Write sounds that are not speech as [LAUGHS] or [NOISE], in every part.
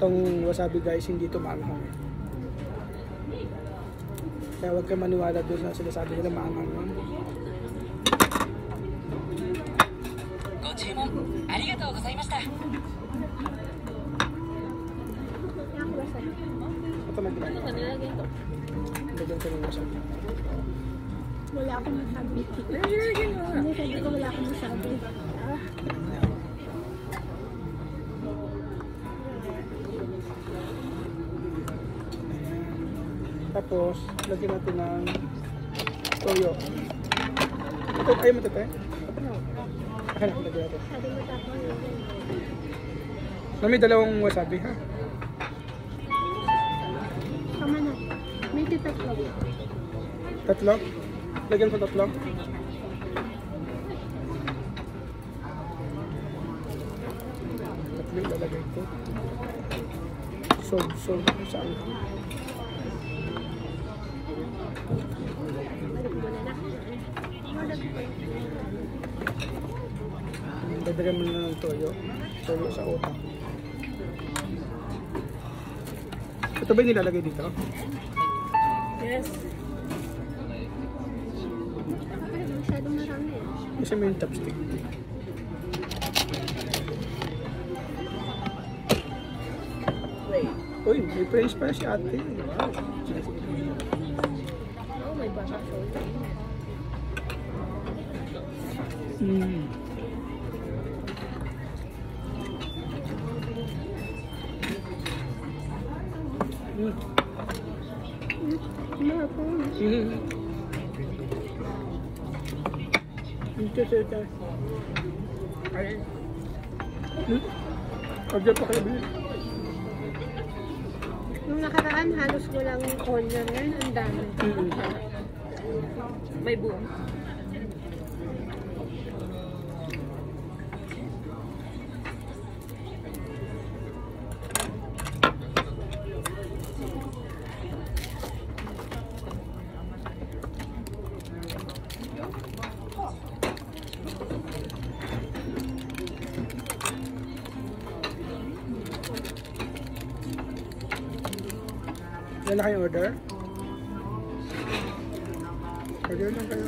itong wasabi guys hindi ito maanghang kaya huwag kang maniwala doon sa sinasabi nila maanghang Ito mag-ilag. Ano kanila ganito? Lagyan ko ng wasabi. Wala akong masabi. Lagyan ko. Hindi, sabi ko wala akong masabi. Tapos, lagyan natin ng toyo. Ito, ayaw mo ito. Akin na, lagyan natin. Na may dalawang wasabi, ha? Tama na. May titatlo. Tatlo? Lagyan ko tatlo? Tatlo yung lalagay ko. Sob, sob, saan? Dadagyan mo na ng toyo. Toyo sa utak. Ito ba yung nilalagay dito? Yes. Masyadong marami eh. Kasi may chopstick. Uy, may french pa si ate. Wow. Oh, may bata shoulder. Mm. Sa ito. Alin? Hmm? Order pa kayo bilhin. Nung nakaraan, halos walang corner ngayon. Ang dami. Mm. May buong. Na kayong order? Order lang kayo.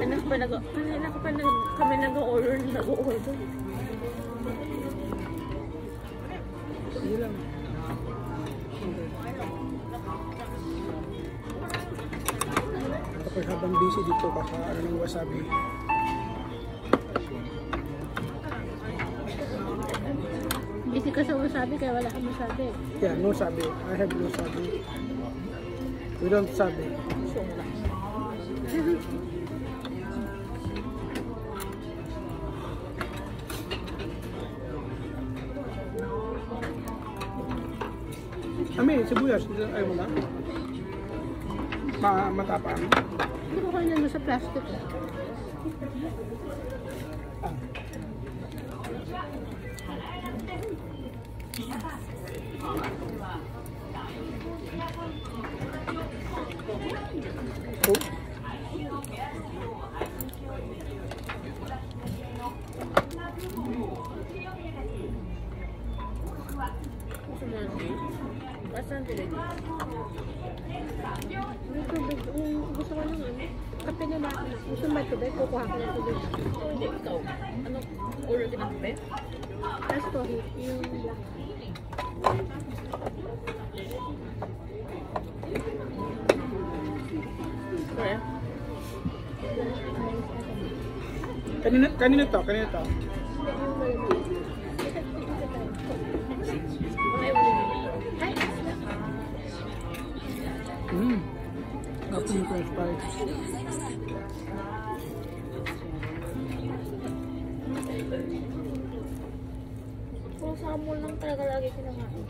Ano pa nag Kanina ko pa nag kami nag-order nag-order. Sige lang. Tapos habang busy dito kaka ano ng wasabi. Ka sa wasabi kaya wala kang masabi. Yeah, no sabi. I have no sabi. We don't sabi. Kami, sibuyas. Ayaw mo na? Ma matapang. Hindi ko kanya mo sa plastic. Ah. Kape nila ako. Gusto ba tubig? Kukuha ko ng tubig. Oh, hindi. Ikaw. Ano? Order ka ng kape? Tapos to, yung black. Kaya? Kanina, kanina to, kanina to. Yung malamig. Ay, malamig. Yung french fries. Kung sa mall lang talaga lagi kinakain.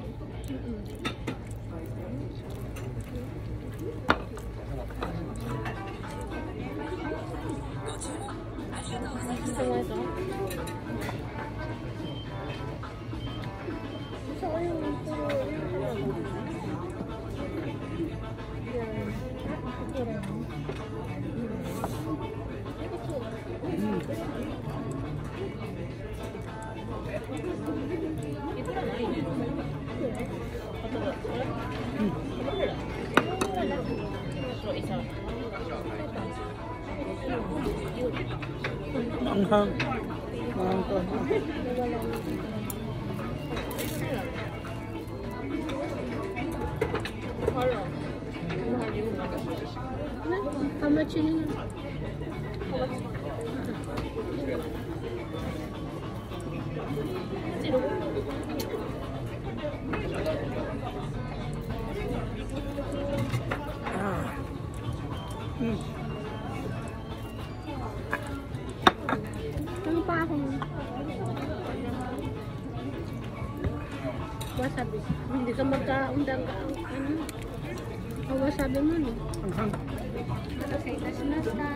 Gusto mo ito? Maanghang. Maanghang. Nawala na. Parang, mahal yung mga Ano? How much yun yun? Wasabi. Hindi ka magkaundang ka ang ano. Ang wasabi mo no. Anghang.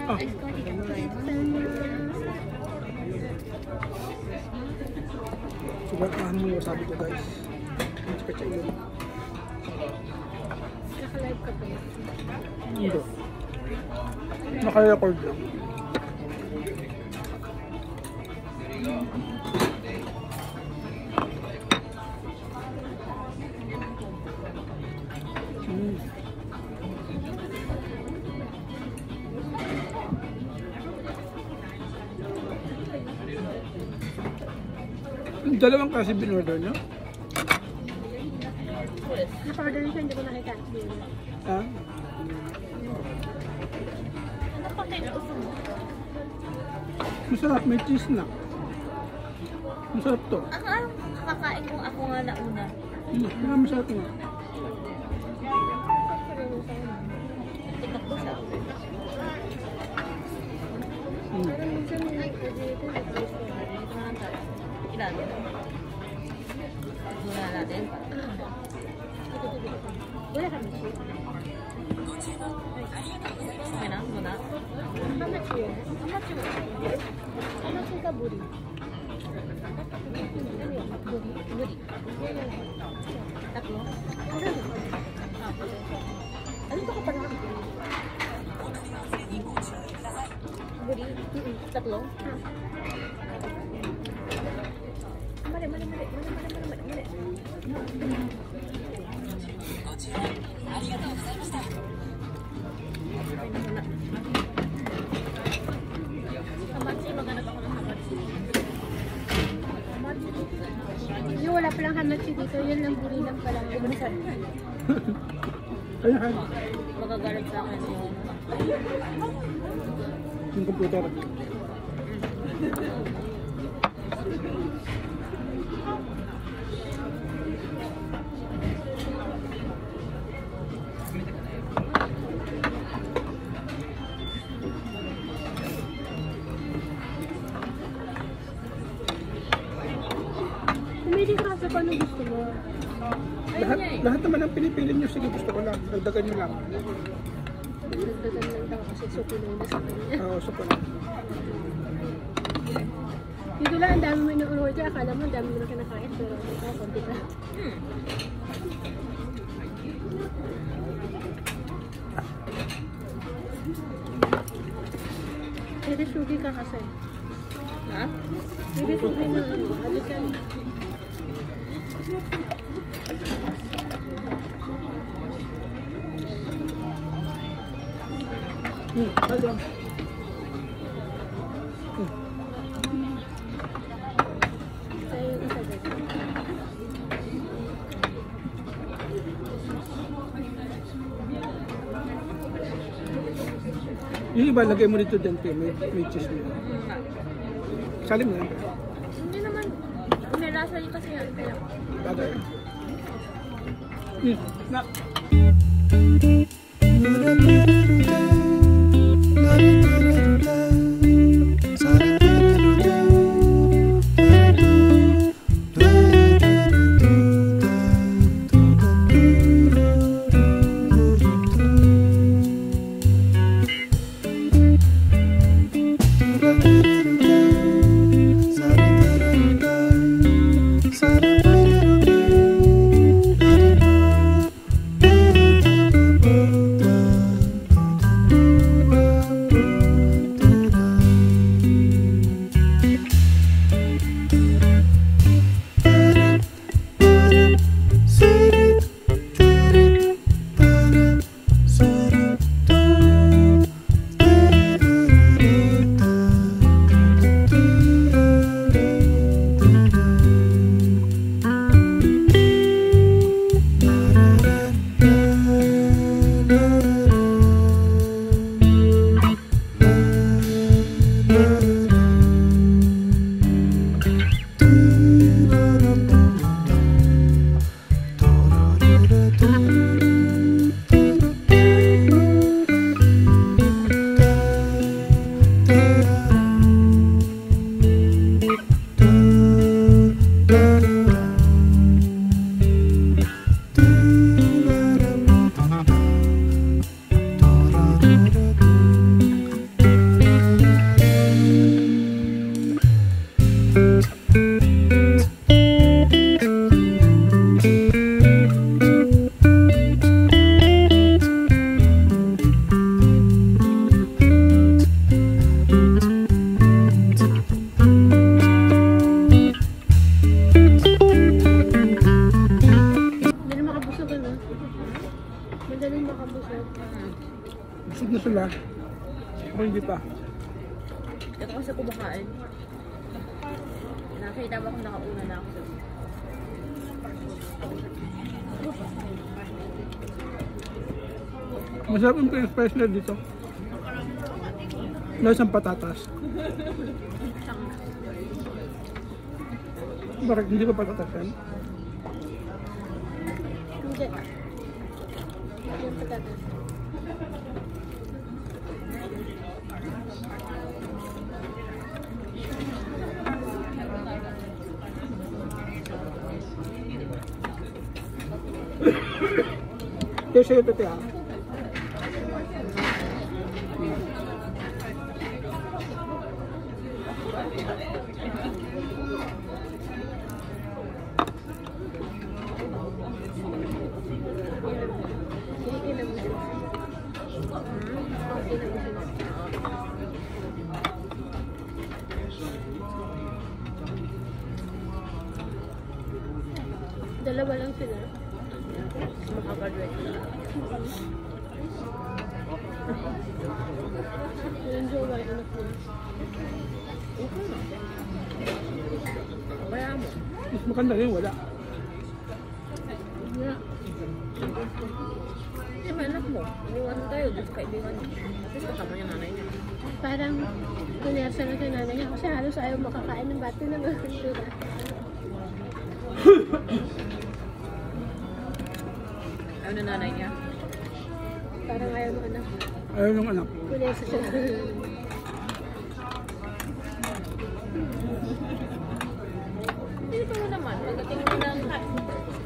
Ah. Sobrang anghang mo yung wasabi ko guys. Ang chika yun. Naka-live ka pa. Hindi. Naka-record lang. Yung Dalawang kasi binorder nyo? Naka-order siya, hindi ko nakita. Ha? Ano pa kayo gusto mo? Masarap, may cheese na. Masarap to. Ako ang kakain ko ako nga na una. Hmm, masarap nga. Muna natin. Ah, palang hamachi dito, yun lang buri lang pala. Iba na sa Ayan, Magagalit sa akin yung yung computer. [LAUGHS] suki na yun sa kanya. Oo, so ko lang. Dito lang, ang dami mo in-order. Akala mo, ang dami mo na kinakain. Pero konti. Hmm. Pwede sugi ka kasi. Ha? Pwede sugi na ano. Alikan. Hmm, Sa'yo yung iba, lagay mo dito dente, may, may cheese mo. Salim na. Hindi naman. May lasa niya kasi yan. Bagay. Hmm, na. Masarap yung french fries nila dito. Wala isang patatas. Bakit hindi ba patatas yan? Hindi. Yung patatas. Sa'yo ito ah. Dalawa lang sila. Makagraduate na. Yung jowa, anak mo. Okay na. Kaya mo. Mas maganda rin, wala. Yeah. Eh, may anak mo. Iniwan tayo. Gusto kaibigan mo. Least kasama niya nanay niya. Parang punersa na sa nanay niya kasi halos ayaw makakain ng bato ng aventura. Ayaw na nanay niya. Parang ayaw ng anak. Ayaw ng anak. Punersa siya. Hindi pa naman. Pagdating ng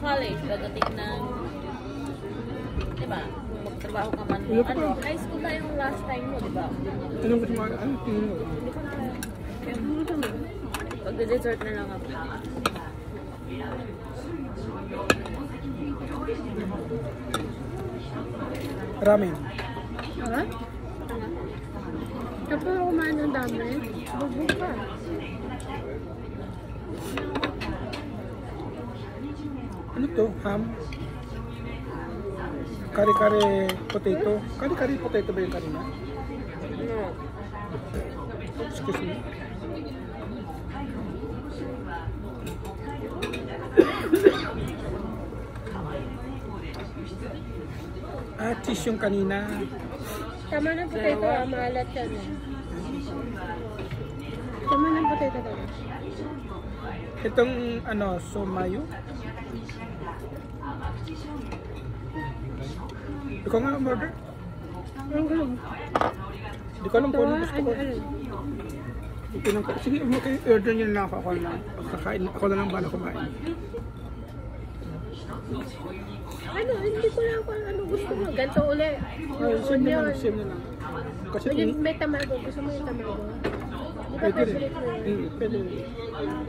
college, pagdating ng... Di ba? Kung magtrabaho ka man. Ano, high school tayong last time mo, di ba? Anong gusto mo? Ano tingin mo? Hindi ko na. Pag-dessert na lang ako. Ramen. Ha? Kapag kumain ng dami, bubog ka. Ano to? Ham? Kari-kari potato. Kari-kari potato ba yung kanina? No. Excuse me. Cheese yung kanina. Tama ng potato ah, maalat yan eh. Tama ng potato ka. Itong ano, somayo. Ikaw nga umorder. Ang gulo. Hindi ko alam kung ano gusto ko. ko. Sige, okay, order nyo na lang ako. Na ako na lang bala kumain. Ano, hindi ko lang kung ano gusto mo. Ganito uli. Yung same na lang, same na lang. Kasi May, may tamago. Gusto mo yung tamago? Di ba pwede rin. Mm, pwede rin.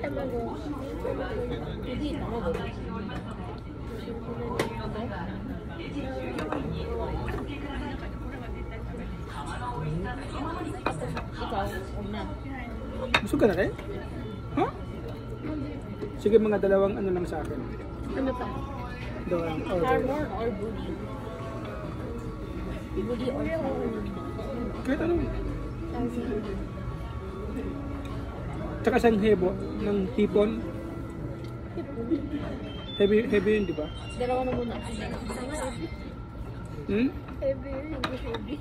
Tamago. Hindi, tama ba? Ikaw, una. Gusto ka na rin? Ha? Sige, mga dalawang ano lang sa akin. Ano pa? Dalawang order. Armor or booty? Booty or armor? Kahit ano. Tsaka isang hebo ng hipon. Heavy, heavy yun, di ba? Dalawa na muna. Hmm? Heavy yun, hindi heavy.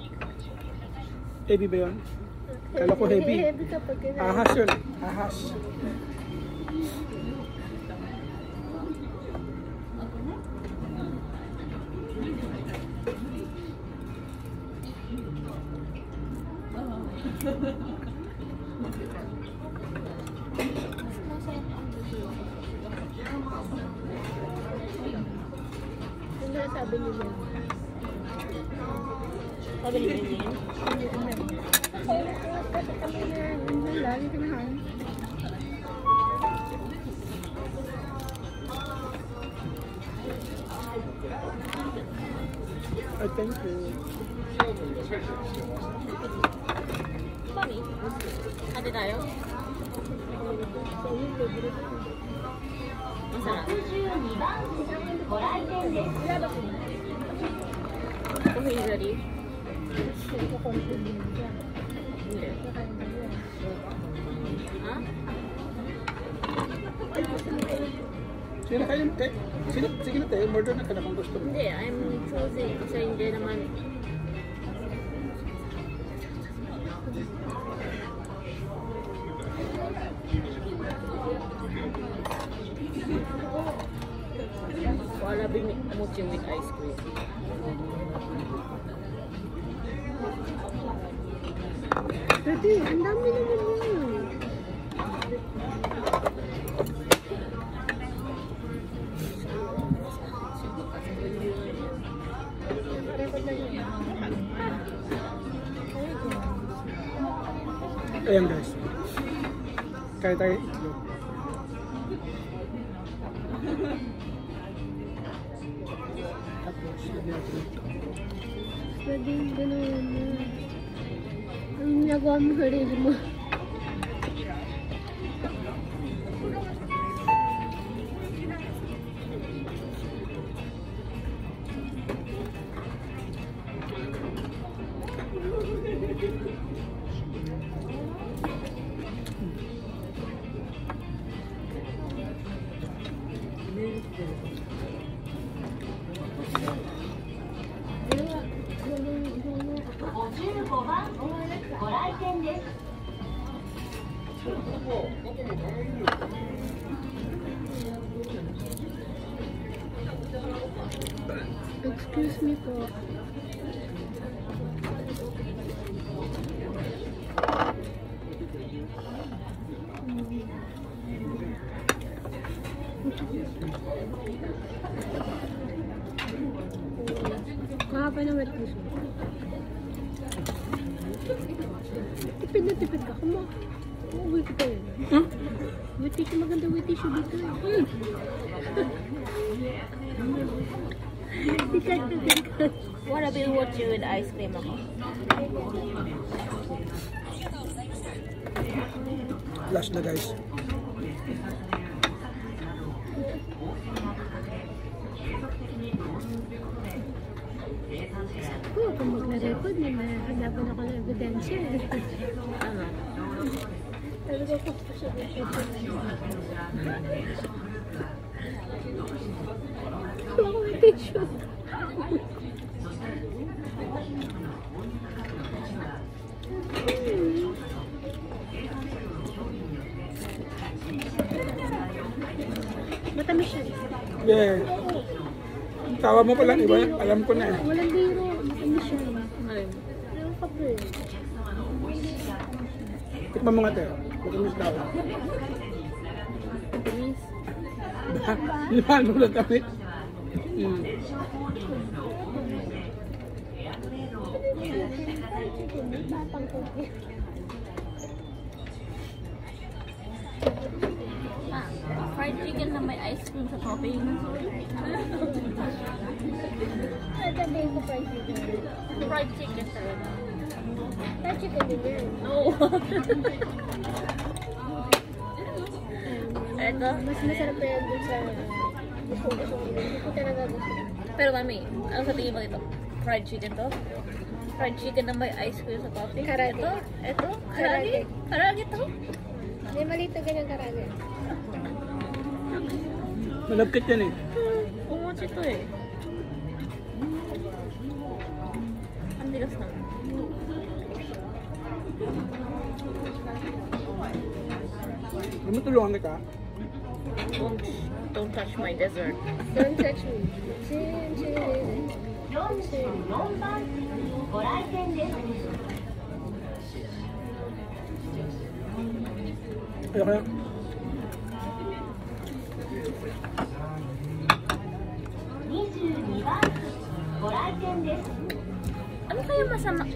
Heavy ba yun? Kala ko heavy. Heavy kapag kinain. Ahas yun. Ahas. Ano sabi niyo yun? Sabi ni Lillian, Kasi kami na yun lagi kinahain. I thank you. Mami, ate tayo? So, yun, favorite ko. Masarap. Melody? Nagko-compliment siya. Hindi. Nakain mo yun. Ha? Sino kayo? Kay, sino, sige na tayo, murder na ka na kung gusto mo. Hindi, I'm choosing kasi hindi naman mochi with ice cream. Pwede, ang dami naman yun. Ayan guys. Kaya tayo ginagawa mo Kahaba na wet puso. Tipid na tipid ka. Kuma. Uuwi kita yun. Huh? Wet tissue, maganda wet tissue dito. eh. [LAUGHS] Tikat. Wanna be mochi with ice cream ako. Last na guys. Oo, kung magre-record, may mahanapan ako ng ebidensya. Ano? Talaga ko po siya record. Wala ko may tissue. Matamis siya. Yeah. Tawa mo pa lang iba, alam ko na eh. Walang biro. Matamis siya. Meron ka po. Tikman mo nga tayo. Matamis daw. Matamis. Yan, wala kami. Hmm. Batang ko. Ah, fried chicken na may ice cream sa topping. Sasabihin ko fried chicken. fried chicken talaga. Fried chicken din yan. No. Eto. Mas masarap pa yan dun sa gusto ko gusto ko. Hindi ko talaga gusto. Pero mami, ano sa tingin mo ito? Fried chicken to? Fried chicken na may ice cream sa topping? Karage. Ito? Ito? Karage. Karage? To? May maliit na ganyan karage. Malagkit yan eh. Umuchi to eh. Ang bigas naman. Ano tulungan kita? Don't, don't touch my dessert. Don't touch me. Chin, chin. Chin. 'Ayoko na. Ano kaya masama, mas